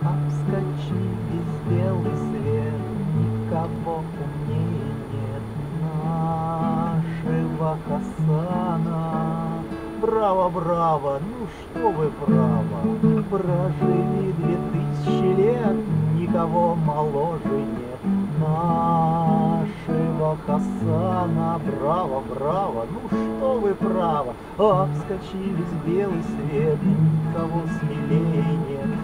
Обскочились белый свет, никого умнее нет. Нашего Хасана. Браво, браво, ну что вы право, прожили две тысячи лет, никого моложе нет. Нашего Хасана. Браво, браво, ну что вы право, обскочились белый свет, никого смелее нет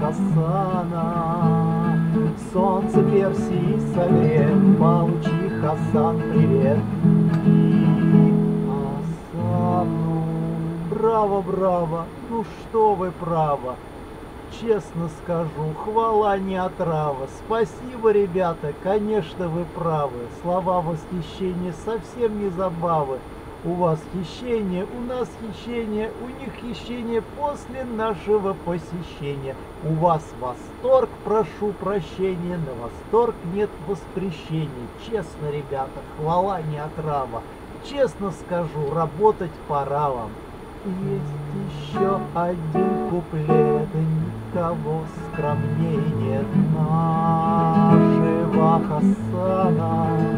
Хасана. Солнце Персии согрет, получи, Хасан, привет. И Хасану. Браво, браво, ну что вы право. Честно скажу, хвала не отрава. Спасибо, ребята, конечно, вы правы. Слова восхищения совсем не забавы. У вас хищение, у нас хищение, у них хищение после нашего посещения. У вас восторг, прошу прощения, на восторг нет воспрещений. Честно, ребята, хвала не отрава. Честно скажу, работать пора вам. Есть еще один куплет, никого скромнее нет нашего Хасана.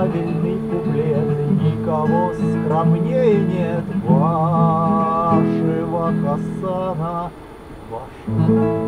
Правильный куплет, никого скромнее нет вашего Хасана. Вашего